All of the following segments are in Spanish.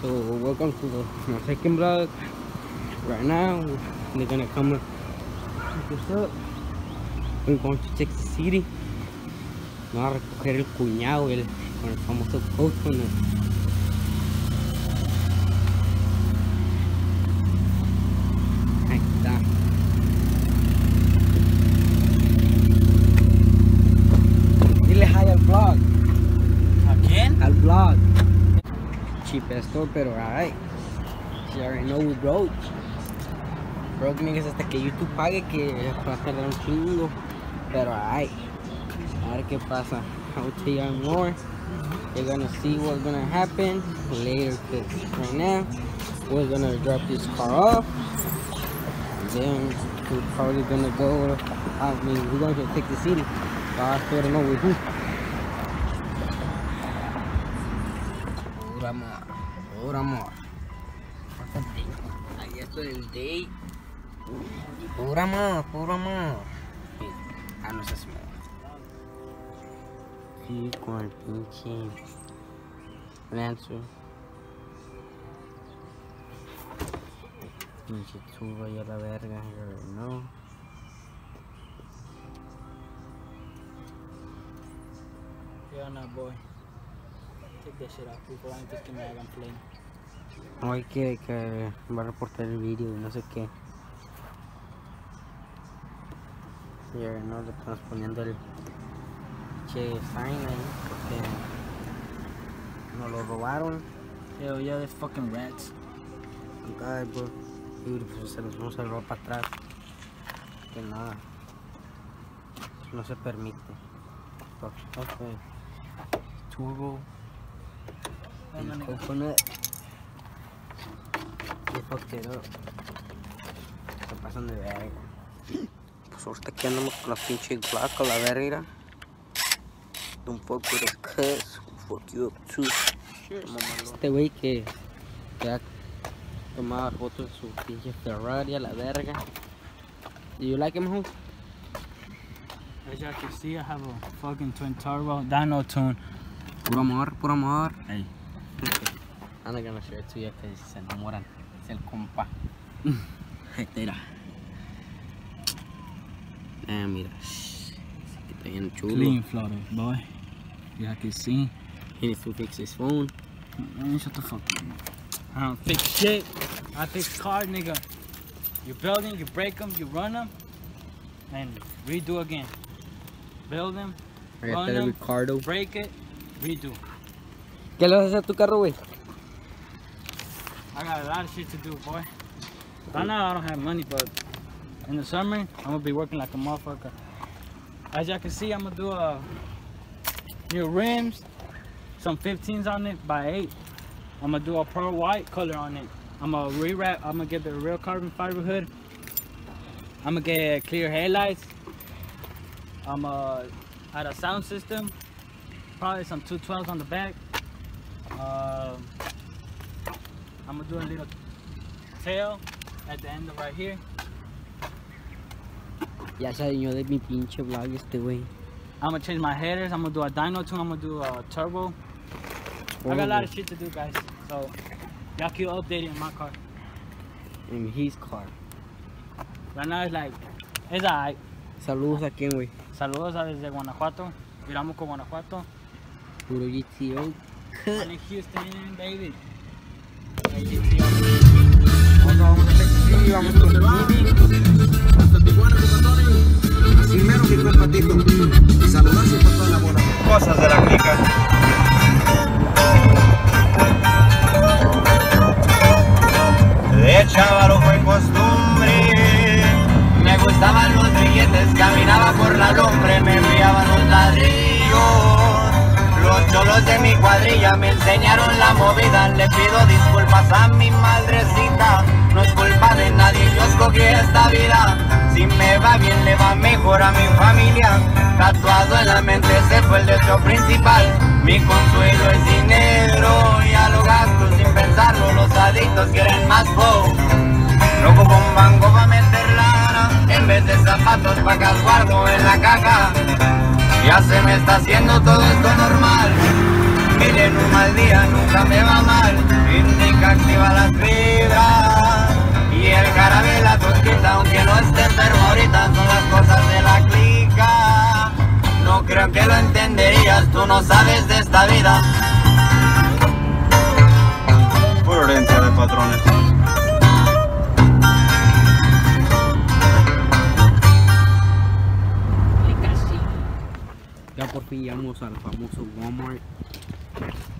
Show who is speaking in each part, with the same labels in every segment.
Speaker 1: So welcome to the my second vlog. Right now they're gonna come pick us up. We're going to Texas City. Me va a recoger el cuñado el, con el famoso coconut. Ahí está. Dile hi al vlog.
Speaker 2: ¿A quién?
Speaker 1: al vlog. Cheap store, pero alright. You already know we broke. Broke niggas hasta que YouTube pague que va a tardar un chingo. Pero alright. A ver qué pasa. I will tell you more. You're gonna see what's gonna happen later. Cause right now, we're gonna drop this car off. Then we're probably gonna go. I mean, we're to take the city. But I still don't know with who. Puro amor, puro amor. Ahí esto del date. Puro amor, puro amor. Ah, no seas malo. Sí, con el pinche Lancer. Pinche tubo ahí a la verga, know.
Speaker 2: Yeah, no, boy. Shit before antes que
Speaker 1: que, que va a reportar el vídeo y no sé qué. Y ahora no le estamos poniendo el che sign ahí porque nos lo robaron.
Speaker 2: Hell yeah, they're fucking rats.
Speaker 1: Ay, bro. Y pues se los vamos a robar para atrás. Que nada. No se permite. Ok. Turbo.
Speaker 2: Nigga.
Speaker 1: coconut. You fucked it up. Se pasan de verga. Pues ahorita aquí andamos con la pinche Glock a la verga. Don't fuck with us, cuz. Fuck you up too. Este güey que ya tomaba fotos de su pinche Ferrari a la verga. Do you like him, host?
Speaker 2: As y'all can see, I have a fucking twin turbo dyno tune.
Speaker 1: Puro amor, puro amor.
Speaker 2: Hey.
Speaker 1: I'm not gonna share it to you que se enamoran. Es el compa. Mira. Ah, mira. Que está bien chulo.
Speaker 2: Clean flooded, boy. Y'all can see.
Speaker 1: He needs to fix his phone.
Speaker 2: Man, shut the fuck up. I don't fix shit. I fix cars, nigga. You build them, you break them, you run them, and redo again. Build them, run them,
Speaker 1: Ricardo.
Speaker 2: break it, redo.
Speaker 1: ¿Qué le vas a hacer a tu carro, güey?
Speaker 2: I got a lot of shit to do, boy. Right now I don't have money, but in the summer I'm gonna be working like a motherfucker. As y'all can see, I'm gonna do a new rims, some 15s on it by eight. I'm gonna do a pearl white color on it. I'm gonna rewrap. I'm gonna get the real carbon fiber hood. I'm gonna get clear headlights. I'm uh, gonna add a sound system. Probably some 212s on the back. Um, I'm gonna do a little tail at the end of right here.
Speaker 1: Ya se adueñó de mi pinche vlog este güey.
Speaker 2: I'm gonna change my headers. I'm gonna do a dyno tune. I'm gonna do a turbo. I got a lot of shit to do, guys. So y'all keep updating my car.
Speaker 1: En his car.
Speaker 2: Right now it's like it's alright.
Speaker 1: Saludos a quién, güey.
Speaker 2: Saludos a desde Guanajuato. Viramuco, Guanajuato.
Speaker 1: Puro GTO.
Speaker 2: I'm in Houston, baby. Hey, GTO.
Speaker 1: Ahora vamos a Texas, vamos con
Speaker 3: Hasta Tijuana, Tocatorio. Sin mero mi buen patito. Y saludarse por toda la bola.
Speaker 4: cosas de la clica. Los de mi cuadrilla me enseñaron la movida, le pido disculpas a mi madrecita, no es culpa de nadie, yo escogí esta vida. Si me va bien, le va mejor a mi familia. Tatuado en la mente, ese fue el deseo principal. Mi consuelo es dinero, ya lo gasto sin pensarlo. Los adictos quieren más ocupo un banco para meter lana, en vez de zapatos pa' que guardo en la caja. Ya se me está haciendo todo esto normal. Miren, un mal día nunca me va mal. Indica activa las fibras y el jarabe la tosquita, aunque no esté enfermo ahorita, son las cosas de la clica. No creo que lo entenderías, tú no sabes de esta vida. Pura herencia de patrones.
Speaker 1: Por fin llegamos al famoso Walmart.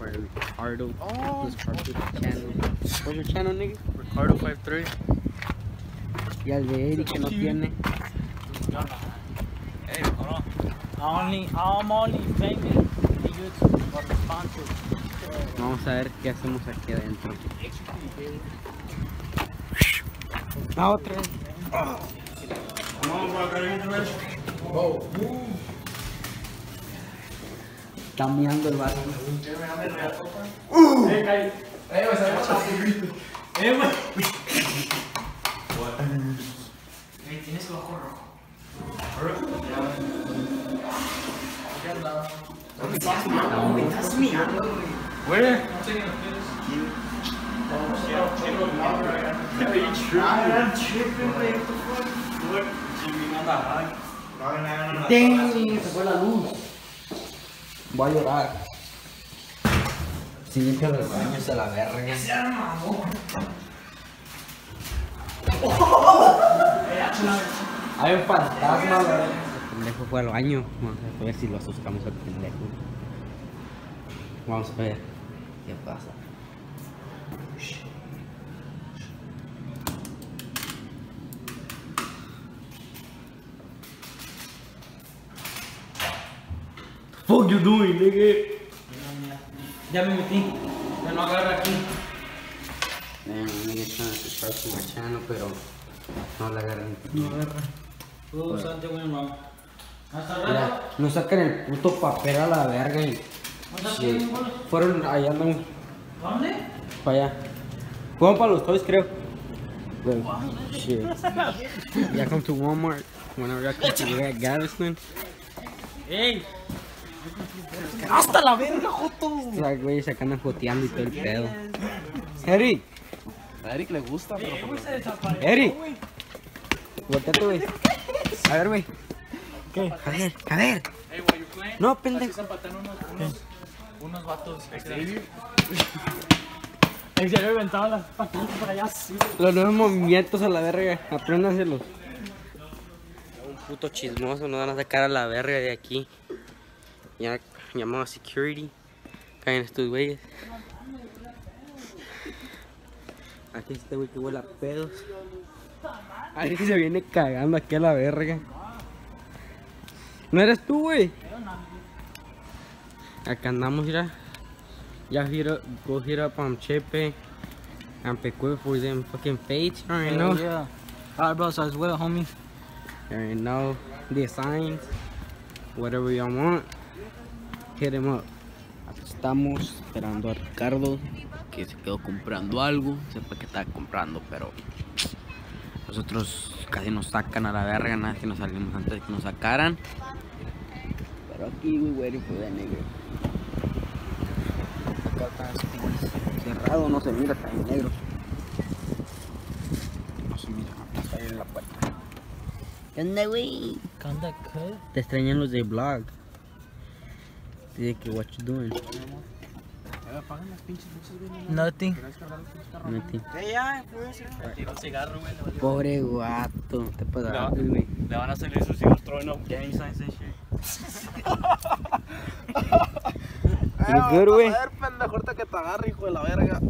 Speaker 1: Ricardo. Oh, Ricardo channel. What's your channel, nigga?
Speaker 2: Ricardo 53.
Speaker 1: Y al de Eric que no tiene.
Speaker 2: Hey, hold on. Only, I'm only famous in YouTube for the sponsor.
Speaker 1: Vamos a ver qué hacemos aquí adentro. La otra. Está mirando el vaso.
Speaker 2: Where?
Speaker 1: ¡Dang! Se fue la luz. Voy a llorar. Sí, que los baños a la verga. Hay un fantasma, güey. El pendejo fue al baño. Vamos a ver si lo asustamos al pendejo. Vamos a ver qué pasa. Fuck you doing, nigga?
Speaker 2: Ya me metí. Ya no agarra aquí.
Speaker 1: Man, nigga trying to subscribe to my channel, pero no la agarran.
Speaker 2: No agarra. Tú usaste buen no. Hasta
Speaker 1: sacan el puto papel a la verga y
Speaker 2: ¿Dónde
Speaker 1: Sí. fueron allá andamos
Speaker 2: ¿Dónde?
Speaker 1: para allá. Fueron para los toys creo. Shit. Ya come to Walmart. Whenever I come to Galveston.
Speaker 2: ¡Ey!
Speaker 1: Like, güey, se andan joteando y todo el pedo. Eric,
Speaker 5: A Eric le gusta, pero
Speaker 1: Eric. Volteate, güey. A ver, güey. ¿Qué? A ver, a ver. No, pendejo.
Speaker 2: Unos, unos, unos vatos. Xavier. Xavier aventaba las patitas para allá. Sí.
Speaker 1: Los nuevos movimientos a la verga. Apréndanselos. Un puto chismoso, nos van a sacar a la verga de aquí. Ya llamamos a security. Caen estos güeyes. Aquí este güey que huele a pedos. Ahí se viene cagando aquí a la verga. ¿No eres tú, güey? Acá andamos, mira. Ya up, go hit up on Chepe. And Peque for them fucking page. I already know.
Speaker 2: Yeah. Alright, bro, so as well, homie.
Speaker 1: I already know the signs. Whatever y'all want. Hit him up.
Speaker 5: Aquí estamos esperando a Ricardo que se quedó comprando algo. Para qué estaba comprando, pero nosotros casi nos sacan a la verga, nada que nos salimos antes de que nos sacaran. Pero aquí, we waiting for that nigga. Acá está cerrado, no se mira, está en negro. No se mira, está ahí en la puerta. ¿Qué onda, güey?
Speaker 2: Kanda cut?
Speaker 1: Te extrañan los de blog. Que what you doing.
Speaker 5: Apagan las pinches luces, güey.
Speaker 2: Nothing. El cigarro, güey.
Speaker 1: Pobre guato. Te puedo güey.
Speaker 2: Le van a salir sus hijos throwing up gang signs and shit.
Speaker 1: You good, güey?
Speaker 5: A ver, pendejo, ahorita que te agarre, hijo de la verga.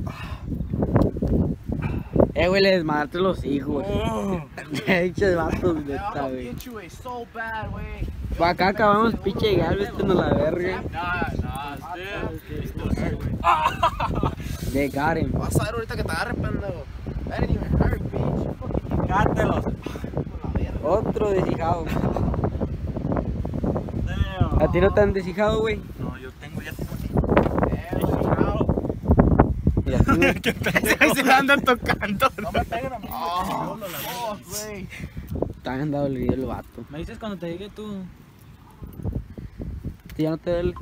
Speaker 1: Eh, güey, le desmadrate los hijos. Pinches vatos, neta, güey.
Speaker 5: so bad, güey.
Speaker 1: Pa' acá acabamos pinche Galveston a la verga. They got him.
Speaker 5: Vas a ver ahorita que te agarre, pendejo. That didn't even hurt, bitch.
Speaker 2: Cátelos.
Speaker 1: Otro deshijado. ¿A ti no te han deshijado, güey?
Speaker 2: No, yo tengo, ya tengo
Speaker 1: ti, güey.
Speaker 5: Se andan tocando.
Speaker 2: No me peguen a mí.
Speaker 5: güey.
Speaker 1: Te han dado el video el vato.
Speaker 2: Me dices cuando te llegue tú.
Speaker 1: ¿Ti ya no te duele?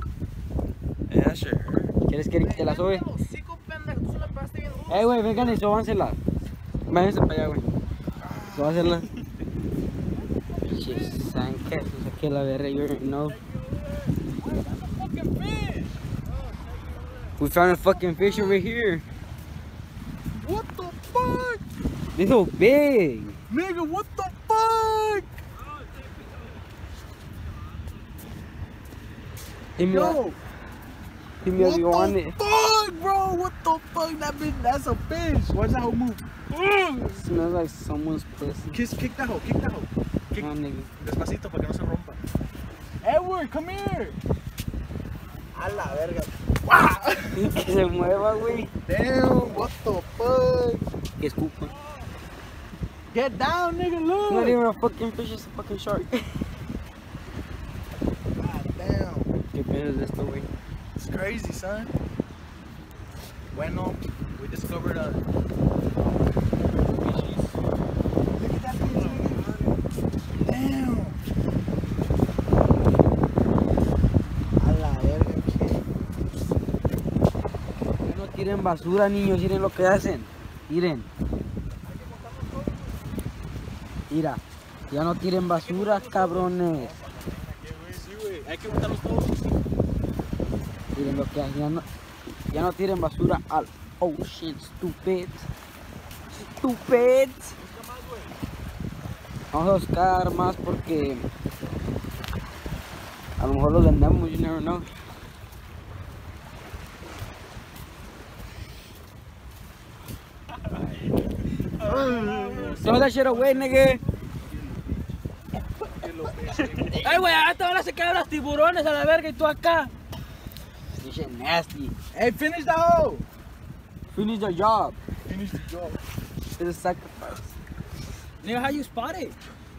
Speaker 2: Yeah, sure.
Speaker 1: ¿Quieres que Eric te la sobe?
Speaker 5: Hocico, pendejo, tú se la pegaste bien
Speaker 1: Eh, güey, vengan y sóbansela. Váyanse para allá, güey. Sóbansela. Shit, ¿saben qué? Pues aquí a la verga, you already know. We found a fucking fish over here.
Speaker 6: What the fuck?
Speaker 1: This so big.
Speaker 6: Nigga, what the fuck?
Speaker 1: Hit me
Speaker 6: Yo,
Speaker 1: up. Hit me up if you
Speaker 6: what
Speaker 1: want
Speaker 6: the
Speaker 1: it.
Speaker 6: fuck, bro? What the fuck? That bitch, that's a fish. Watch that hoe move. Ugh.
Speaker 1: Smells like someone's pussy.
Speaker 6: Kiss, kick that hoe, kick that hoe. Kick.
Speaker 1: No, nigga.
Speaker 6: Despacito para que no se rompa. Edward, come here. A la verga.
Speaker 1: que se mueva, güey.
Speaker 6: Damn, what the fuck?
Speaker 1: Que escupa.
Speaker 6: Get down, nigga,
Speaker 1: It's not even a fucking fish, it's a fucking shark. ¿Qué es esto, güey?
Speaker 6: It's crazy, son. Bueno, we discovered a species. Look at that bitch, nigga. Damn. A la verga, kid.
Speaker 1: No tiren basura, niños, miren lo que hacen. Miren. Mira, ya no tiren basura, cabrones.
Speaker 6: Hay que botarlos todos.
Speaker 1: Miren lo que hacen, ya no, ya no tiren basura al ocean, stupid. Stupid. Vamos a buscar más porque a lo mejor los vendemos, you never know. Throw that shit away, nigga.
Speaker 2: Ay, güey, hasta ahora se quedan los tiburones a la verga y tú acá.
Speaker 1: This shit nasty.
Speaker 6: Hey, finish the hoe.
Speaker 1: Finish the job.
Speaker 6: Finish the job.
Speaker 1: It's a sacrifice.
Speaker 2: Nigga, how you spot it?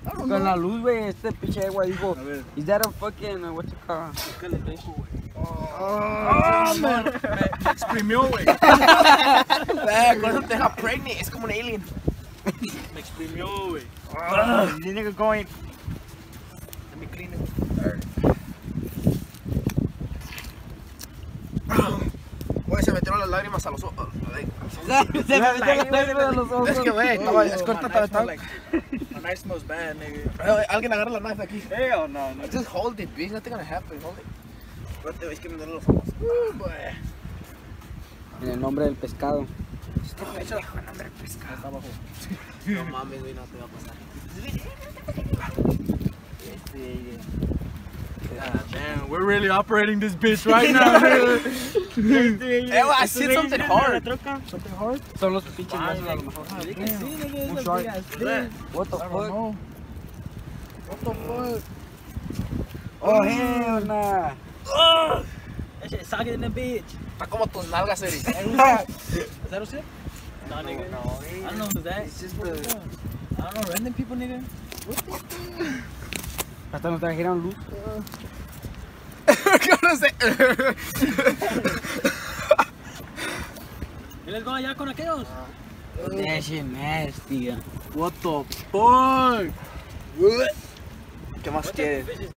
Speaker 6: I don't
Speaker 1: Con
Speaker 6: know.
Speaker 1: la luz, güey, este pinche agua dijo,
Speaker 6: A ver.
Speaker 1: is that a fucking, uh, what's it called?
Speaker 6: Oh, man. Me exprimió, güey.
Speaker 3: Con eso te deja pregnant, es como un alien.
Speaker 6: Me exprimió, güey.
Speaker 3: This nigga going. Let me clean it. Güey, se metieron las lágrimas a los ojos.
Speaker 1: Se me metió la lágrima en los ojos.
Speaker 3: Es que, güey, estaba- es
Speaker 6: Oh,
Speaker 3: corta para estar.
Speaker 6: like- My knife smells bad, nigga.
Speaker 3: Alguien agarra la knife aquí.
Speaker 6: Hell no, no.
Speaker 3: Just hold it, bitch. Nothing gonna happen. Hold it. Espérate, es que me duelen los ojos. Boy.
Speaker 1: En el nombre del pescado.
Speaker 3: No mames, güey, no te va a pasar. Este.
Speaker 6: God damn, we're really operating this bitch right now.
Speaker 3: Eh, güey, I see something hard.
Speaker 6: Something hard?
Speaker 1: Son los pinches huesos a lo mejor. Un shark. What the fuck?
Speaker 6: What the fuck?
Speaker 1: Oh, hell nah.
Speaker 2: That shit socket in the bitch.
Speaker 3: Está como tus nalgas, Eri.
Speaker 2: Is that what's it? No, nigga. I don't know who's that.
Speaker 1: It's just the...
Speaker 2: I don't know, random people, nigga. What the fuck?
Speaker 1: Hasta nos trajeron luz.
Speaker 3: ¿Qué van a hacer?
Speaker 2: Y les go allá con aquellos.
Speaker 1: That shit nasty.
Speaker 6: What the fuck?
Speaker 3: ¿Qué más quieres?